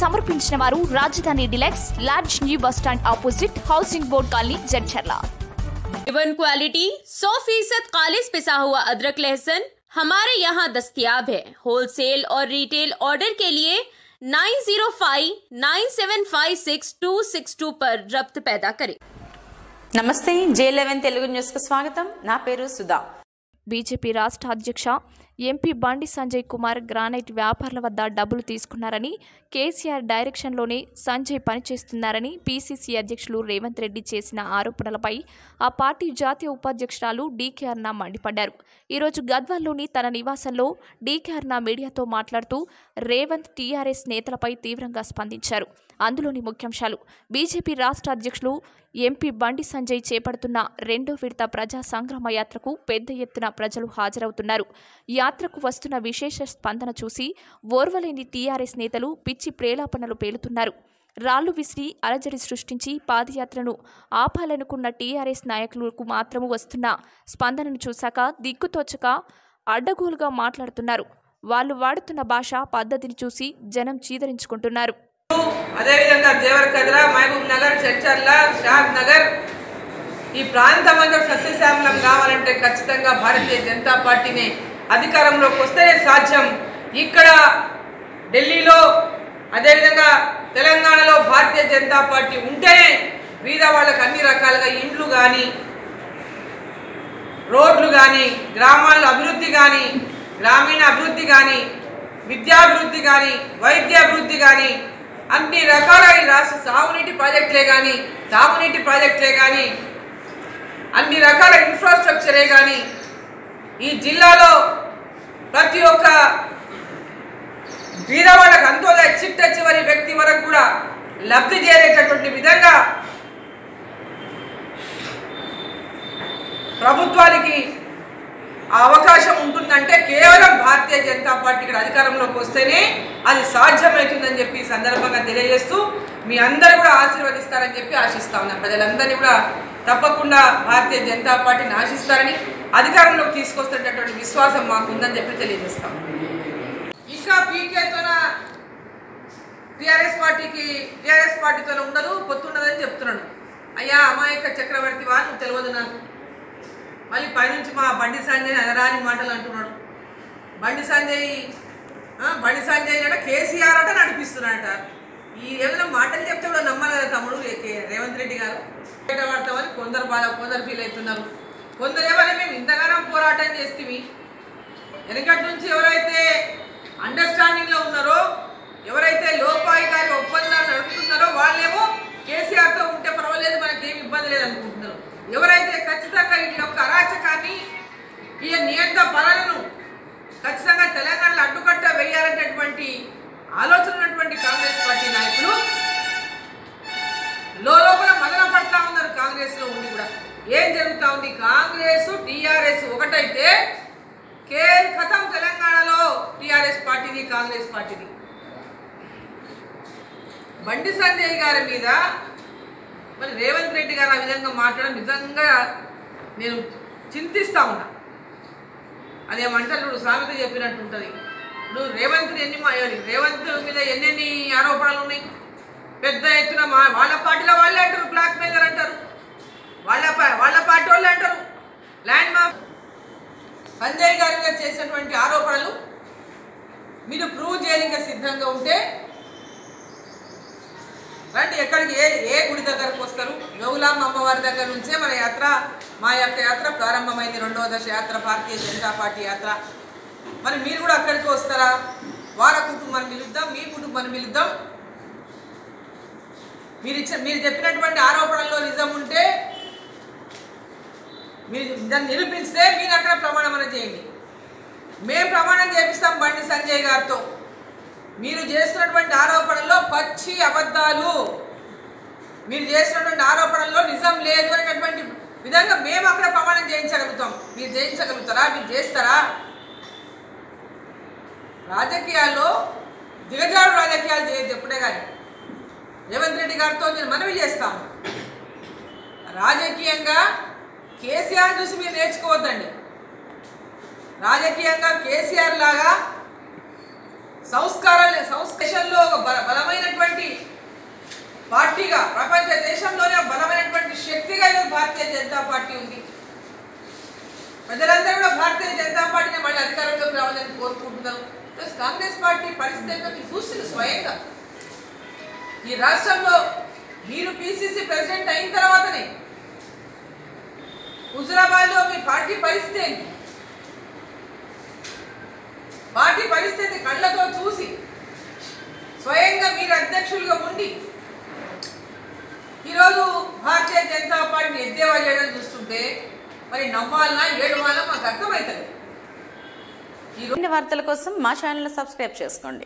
సమర్పించిన వారు Rajdhani deluxe large new bus stand opposite housing board colony Jadcherla even quality 100 फीसद खालिश पिसा हुआ अदरक लहसुन हमारे यहाँ दस्तियाब है होलसेल और रिटेल ऑर्डर के लिए 9059756262 पर रब्त पैदा करें నమస్తే జే లెవెన్ తెలుగు న్యూస్కు స్వాగతం నా పేరు సుధా బీజేపీ రాష్ట్ర అధ్యక్ష ఎంపీ బండి సంజయ్ కుమార్ గ్రానైట్ వ్యాపారుల వద్ద డబ్బులు తీసుకున్నారని కేసీఆర్ డైరెక్షన్లోనే సంజయ్ పనిచేస్తున్నారని పీసీసీ అధ్యక్షులు రేవంత్ రెడ్డి చేసిన ఆరోపణలపై ఆ పార్టీ జాతీయ ఉపాధ్యక్షురాలు డీకే అర్ణ మండిపడ్డారు. ఈరోజు గద్వాల్లోని తన నివాసంలో డీకే అర్ణ మీడియాతో మాట్లాడుతూ రేవంత్ టీఆర్ఎస్ నేతలపై తీవ్రంగా స్పందించారు. అందులోని ముఖ్యాంశాలు. బీజేపీ రాష్ట్ర అధ్యక్షులు ఎంపీ బండి సంజయ్ చేపడుతున్న రెండో విడత ప్రజా సంగ్రామ యాత్రకు పెద్ద ఎత్తున ప్రజలు హాజరవుతున్నారు. యాత్రకు వస్తున్న విశేష స్పందన చూసి ఓర్వలేని టీఆర్ఎస్ నేతలు పిచ్చి ప్రేలాపనలు పేలుతున్నారు. రాళ్ళు విసిరి అలజడి సృష్టించి పాదయాత్రను ఆపాలనుకున్న టీఆర్ఎస్ నాయకులకు మాత్రము వస్తున్న స్పందనను చూశాక దిక్కుతోచక అడ్డగోలుగా మాట్లాడుతున్నారు. వాళ్ళు వాడుతున్న భాష పద్ధతిని చూసి జనం చీదరించుకుంటున్నారు. అదేవిధంగా దేవరకద్ర మహబూబ్ నగర్ చర్చర్ల షాద్ నగర్ ఈ ప్రాంతం అంతా సస్యశ్యామలం కావాలంటే ఖచ్చితంగా భారతీయ జనతా పార్టీని అధికారంలోకి వస్తేనే సాధ్యం. ఇక్కడ ఢిల్లీలో అదేవిధంగా తెలంగాణలో భారతీయ జనతా పార్టీ ఉంటేనే వీధ వాళ్ళకి అన్ని రకాలుగా ఇండ్లు కానీ రోడ్లు కానీ గ్రామాల్లో అభివృద్ధి కానీ గ్రామీణ అభివృద్ధి కానీ విద్యాభివృద్ధి కానీ వైద్యాభివృద్ధి కానీ అన్ని రకాల ఈ రాష్ట్ర సాగునీటి ప్రాజెక్టులే కానీ తాగునీటి ప్రాజెక్టులే కానీ అన్ని రకాల ఇన్ఫ్రాస్ట్రక్చరే కానీ ఈ జిల్లాలో ప్రతి ఒక్క బీదవాళ్ళకు అంతోదయ చిట్ట చివరి వ్యక్తి వరకు కూడా లబ్ధి చేరేటటువంటి విధంగా ప్రభుత్వానికి అవకాశం ఉంటుందంటే కేవలం భారతీయ జనతా పార్టీ ఇక్కడ అధికారంలోకి వస్తేనే అది సాధ్యమవుతుందని చెప్పి సందర్భంగా తెలియజేస్తూ మీ అందరూ కూడా ఆశీర్వదిస్తారని చెప్పి ఆశిస్తా ఉన్నాం. ప్రజలందరినీ కూడా తప్పకుండా భారతీయ జనతా పార్టీని ఆశిస్తారని అధికారంలోకి తీసుకొస్తున్నటువంటి విశ్వాసం మాకు ఉందని చెప్పి తెలియజేస్తాం. ఇంకా పీకేతోన టీఆర్ఎస్ పార్టీకి టీఆర్ఎస్ పార్టీతో ఉండదు పొత్తుండదని చెప్తున్నాడు. అయ్యా అమాయక చక్రవర్తి వా నువ్వు తెలియదు నాకు. మళ్ళీ పైనుంచి మా బండి సంజయ్ అనరాని మాటలు అంటున్నాడు. బండి సంజయ్ బండి సంజయ్ అంటే కేసీఆర్ అంటే నడిపిస్తున్నాడట. ఈ ఏమైనా మాటలు చెప్తే కూడా నమ్మాలి కదా తమ్ముడు రేవంత్ రెడ్డి గారు? బయట పడతామని కొందరు బాధ కొందరు ఫీల్ అవుతున్నారు. కొందరు ఏమైనా మేము ఇంతగానో పోరాటం చేస్తేవి వెనకటి నుంచి ఎవరైతే అండర్స్టాండింగ్లో ఉన్నారో ఎవరైతే లోపాయికారి ఒప్పందాలు నడుపుతున్నారో వాళ్ళేమో కేసీఆర్తో ఉంటే పర్వాలేదు మనకేం ఇబ్బంది లేదనుకుంటున్నారు ఎవరైతే ఖచ్చితంగా ఈ యొక్క అరాచకాన్ని ఈ నియంత పాలనను ఖచ్చితంగా తెలంగాణలో అడ్డుకట్ట వేయాలనేటటువంటి ఆలోచన కాంగ్రెస్ పార్టీది. బండి సంజయ్ గారి మీద మరి రేవంత్ రెడ్డి గారు ఆ విధంగా మాట్లాడడం నిజంగా నేను చింతిస్తూ ఉన్నా. అదేమంటారు ఇప్పుడు సామెత చెప్పినట్టు ఉంటుంది. ఇప్పుడు రేవంత్ ఎన్ని రేవంత్ మీద ఎన్నెన్ని ఆరోపణలు ఉన్నాయి? పెద్ద ఎత్తున మా వాళ్ళ పార్టీలో వాళ్ళే అంటారు బ్లాక్ మెయిలర్ అంటారు వాళ్ళ పా- వాళ్ళ పార్టీ వాళ్ళు అంటారు ల్యాండ్ మా సంజయ్ గారి మీద చేసినటువంటి ఆరోపణలు మీరు ప్రూవ్ చేయడానికి సిద్ధంగా ఉంటే రండి ఎక్కడికి ఏ ఏ గుడి దగ్గరకు వస్తారు? నోగులాం అమ్మవారి దగ్గర నుంచే మన యాత్ర మా యొక్క యాత్ర ప్రారంభమైంది. రెండవ దశ యాత్ర భారతీయ జనతా పార్టీ యాత్ర. మరి మీరు కూడా అక్కడికి వస్తారా? వార కుటుంబాన్ని పిలుద్దాం మీ కుటుంబాన్ని పిలుద్దాం. మీరు ఇచ్చిన మీరు చెప్పినటువంటి ఆరోపణల్లో నిజం ఉంటే మీరు దాన్ని నిరూపిస్తే మీరు అక్కడ ప్రమాణం అనేది చేయండి. మేము ప్రమాణం చేపిస్తాం బండి సంజయ్ గారితో. మీరు చేస్తున్నటువంటి ఆరోపణల్లో పచ్చి అబద్ధాలు. మీరు చేసినటువంటి ఆరోపణల్లో నిజం లేదు అనేటటువంటి విధంగా మేము అక్కడ ప్రమాణం చేయించగలుగుతాం మీరు చేయించగలుగుతారా మీరు చేస్తారా రాజకీయాల్లో దిగజారు రాజకీయాలు చేయొద్దు ఎప్పుడే కానీ రేవంత్ రెడ్డి గారితో నేను మనవి చేస్తాను రాజకీయంగా కేసీఆర్ చూసి మీరు నేర్చుకోవద్దండి రాజకీయంగా కేసీఆర్ లాగా సంస్కారాలు సంస్కృతంలో ఒక బల- బలమైనటువంటి పార్టీగా ప్రపంచ దేశంలోనే బలమైనటువంటి శక్తిగా ఈరోజు భారతీయ జనతా పార్టీ ఉంది. ప్రజలందరూ కూడా భారతీయ జనతా పార్టీని మళ్ళీ అధికారంలోకి రావాలని కోరుకుంటున్నాం ప్లస్ కాంగ్రెస్ పార్టీ పరిస్థితి ఏంటో చూసింది స్వయంగా. ఈ రాష్ట్రంలో మీరు పిసిసి ప్రెసిడెంట్ అయిన తర్వాతనే హుజురాబాద్లో మీ పార్టీ పరిస్థితి ఏంటి? పార్టీ పరిస్థితి కళ్ళతో చూసి స్వయంగా మీరు అధ్యక్షులుగా ఉండి ఈరోజు భారతీయ వాటిని ఎద్దేవా చేయడం చూస్తుంటే మరి నవ్వాలనా ఏడవాలనా మాకు అర్థమవుతుంది మరిన్ని వార్తల కోసం మా ఛానల్ సబ్స్క్రైబ్ చేసుకోండి.